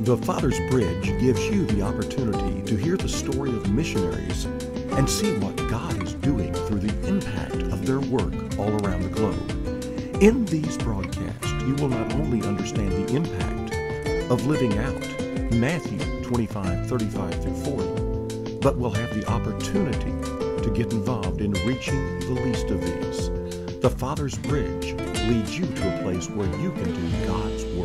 The Father's Bridge gives you the opportunity to hear the story of missionaries and see what God is doing through the impact of their work all around the globe. In these broadcasts, you will not only understand the impact of living out Matthew 25, 35 through 40, but will have the opportunity to get involved in reaching the least of these. The Father's Bridge leads you to a place where you can do God's work.